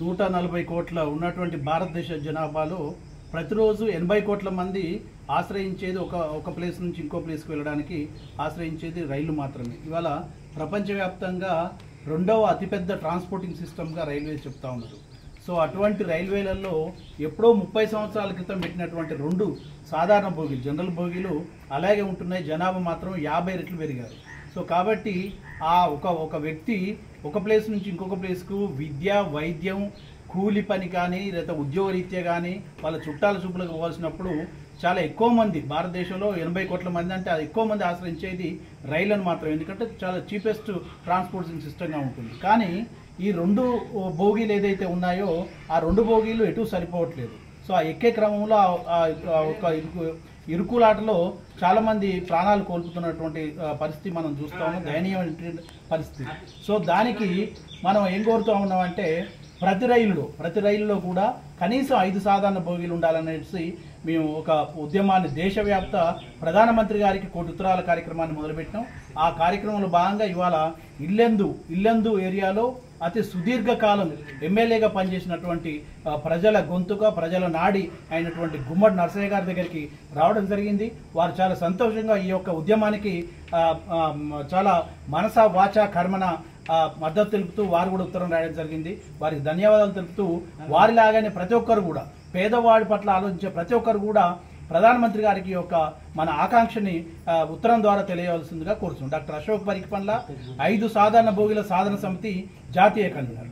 నూట నలభై కోట్ల ఉన్నటువంటి భారతదేశ జనాభాలో ప్రతిరోజు ఎనభై కోట్ల మంది ఆశ్రయించేది ఒక ఒక ప్లేస్ నుంచి ఇంకో ప్లేస్కి వెళ్ళడానికి ఆశ్రయించేది రైలు మాత్రమే. ఇవాళ ప్రపంచవ్యాప్తంగా రెండవ అతిపెద్ద ట్రాన్స్పోర్టింగ్ సిస్టమ్గా రైల్వే చెప్తా ఉన్నారు. సో అటువంటి రైల్వేలలో ఎప్పుడో ముప్పై సంవత్సరాల క్రితం పెట్టినటువంటి రెండు సాధారణ బోగీలు జనరల్ బోగీలు అలాగే ఉంటున్నాయి. జనాభా మాత్రం యాభై రెట్లు పెరిగారు. సో కాబట్టి ఆ ఒక ఒక వ్యక్తి ఒక ప్లేస్ నుంచి ఇంకొక ప్లేస్కు విద్య వైద్యం కూలి పని కానీ లేదా ఉద్యోగరీత్యా కానీ వాళ్ళ చుట్టాల చూపులకు పోవాల్సినప్పుడు చాలా ఎక్కువ మంది భారతదేశంలో ఎనభై కోట్ల మంది అంటే అది ఎక్కువ మంది ఆశ్రయించేది రైళ్ళను మాత్రం ఎందుకంటే చాలా చీపెస్ట్ ట్రాన్స్పోర్టేషన్ సిస్టంగా ఉంటుంది. కానీ ఈ రెండు బోగీలు ఏదైతే ఉన్నాయో ఆ రెండు బోగీలు ఎటు సరిపోవట్లేదు. సో ఆ ఎక్కే క్రమంలో ఆ- ఒక ఇరుకులాటలో చాలామంది ప్రాణాలు కోల్పోతున్నటువంటి పరిస్థితి మనం చూస్తాము. దయనీయమైన పరిస్థితి. సో దానికి మనం ఏం కోరుతూ ఉన్నామంటే ప్రతి రైలులో ప్రతి రైలులో కూడా కనీసం ఐదు సాధారణ బోగీలు ఉండాలనేసి మేము ఒక ఉద్యమాన్ని దేశవ్యాప్త ప్రధానమంత్రి గారికి కోటి ఉత్తరాల కార్యక్రమాన్ని మొదలుపెట్టాం ఆ కార్యక్రమంలో భాగంగా ఇవాళ ఇల్లెందు ఇల్లెందు ఏరియాలో అతి సుదీర్ఘకాలం ఎమ్మెల్యేగా పనిచేసినటువంటి ప్రజల గొంతుక ప్రజల నాడి అయినటువంటి గుమ్మడి నరసయ్య గారి దగ్గరికి రావడం జరిగింది. వారు చాలా సంతోషంగా ఈ యొక్క ఉద్యమానికి చాలా మనస వాచ కర్మన మద్దతు తెలుపుతూ వారు కూడా ఉత్తరం రాయడం జరిగింది. వారికి ధన్యవాదాలు తెలుపుతూ వారిలాగానే ప్రతి ప్రతి ఒక్కరు కూడా పేదవాడి పట్ల ఆలోచించే ప్రతి ఒక్కరు కూడా ప్రధానమంత్రి గారికి యొక్క మన ఆకాంక్షని ఉత్తరం ద్వారా తెలియవలసిందిగా కోరుతున్నాం డాక్టర్ అశోక్ పరికి పండ్ల ఐదు సాధారణ భోగిల సాధన సమితి జాతీయ కన్వీనర్.